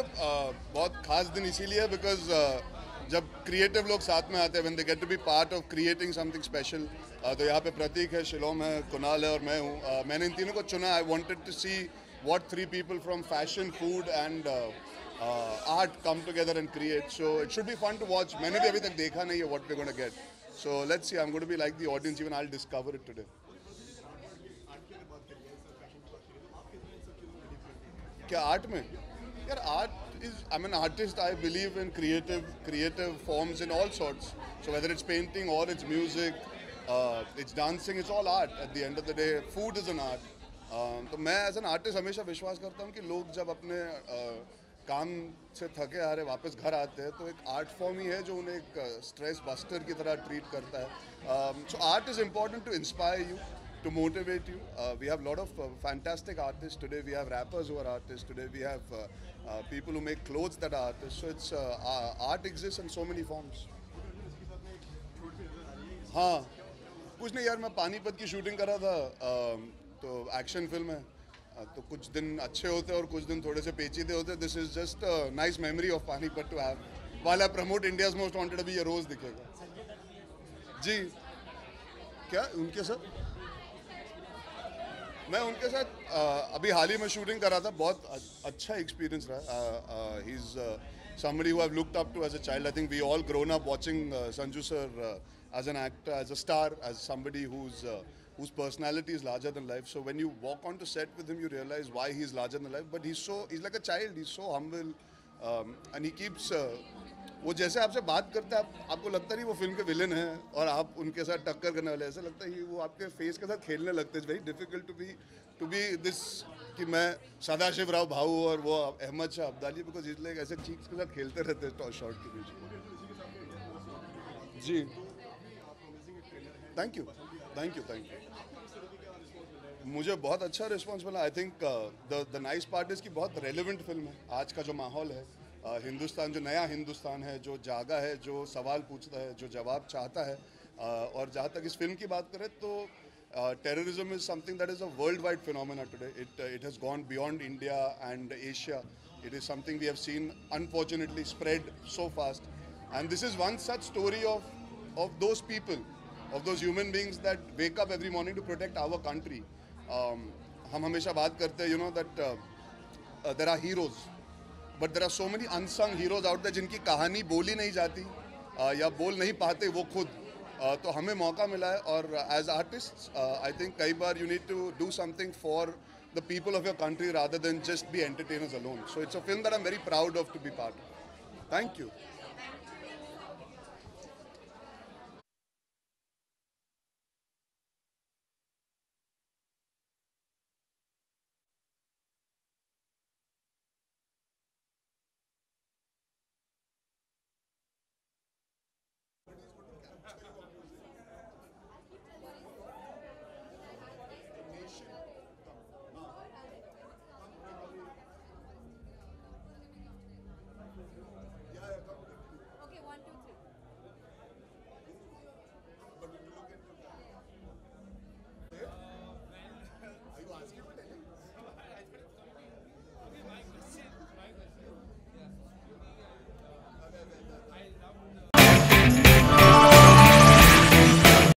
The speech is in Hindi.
uh, बहुत खास दिन इसीलिए बिकॉज़ जब क्रिएटिव लोग साथ में आते हैं when they get to be part of creating something special तो यहाँ पे प्रतीक है शिलोम है कुनाल है और मैं हूँ। मैंने इन तीनों को चुना I wanted to see what three people from fashion food and art come together and create so it should be fun to watch मैंने भी अभी तक देखा नहीं है what we gonna get so let's see I am be like the audience even I discover it today क्या आर्ट में? यार art is I am an artist I believe in creative creative forms in all sorts so whether it's painting और it's music it's dancing it's all art at the end of the day food is an art तो मैं एज एन आर्टिस्ट हमेशा विश्वास करता हूँ कि लोग जब अपने uh, काम से थके आ रहे वापस घर आते हैं तो एक आर्ट फॉर्म ही है जो उन्हें एक स्ट्रेस बस्टर की तरह ट्रीट करता है. So art is important to inspire you to motivate you. Uh, we have a lot of uh, fantastic artists today. We have rappers who are artists today. We have uh, uh, people who make clothes that are artists. So it's uh, uh, art exists in so many forms. हाँ कुछ नहीं यार मैं पानीपत की शूटिंग कर था um, तो एक्शन फ़िल्म है uh, तो कुछ दिन अच्छे होते और कुछ दिन थोड़े से पेचीदे होते this is just nice memory of Panipat to have वाला प्रमोट इंडियाज मोस्ट वांटेड अभी ये रोज दिखेगा जी क्या उनके साथ मैं उनके साथ uh, अभी हाल ही में शूटिंग कर था बहुत अच्छा एक्सपीरियंस रहा he is somebody who I've looked up to as a child. I think we all grown up watching uh, Sanju sir uh, as an actor, as a star, as somebody who's uh, whose personality is larger than life. So when you walk onto set with him, you realize why he's larger than life. But he's so he's like a child. He's so humble, um, and he keeps. Uh, वो जैसे आपसे बात करते हैं आप, आपको लगता नहीं वो फ़िल्म के विलन हैं और आप उनके साथ टक्कर करने वाले ऐसा लगता है वो आपके फेस के साथ खेलने लगते हैं। Very difficult to be to be this कि मैं सदाशिव राव भाऊ और वो अहमद शाह अब्दाली बिकॉज़ इसलिए ऐसे चीक्स के साथ खेलते रहते हैं टॉस शॉर्ट के बीच जी। Thank you thank you thank you मुझे बहुत अच्छा रिस्पॉन्स मिला। I think the nice part is की बहुत रेलिवेंट फ़िल्म है। आज का जो माहौल है हिंदुस्तान जो नया हिंदुस्तान है जो जागा है जो सवाल पूछता है जो जवाब चाहता है और जहाँ तक इस फ़िल्म की बात करें तो terrorism is something that is a worldwide phenomena today it it has gone beyond India and Asia it is something we have seen unfortunately spread so fast and this is one such story of people, of those human beings that wake up every morning to protect our country. Um, हम हमेशा बात करते हैं, you know that there are there but there are so many unsung heroes out there जिनकी कहानी बोली नहीं जाती uh, या बोल नहीं पाते वो खुद। uh, तो हमें मौका मिला है और एज आर्टिस्ट आई थिंक कई बार you need to do something for the people of your country rather than just be entertainers alone so it's a film that I am very proud of to be part thank you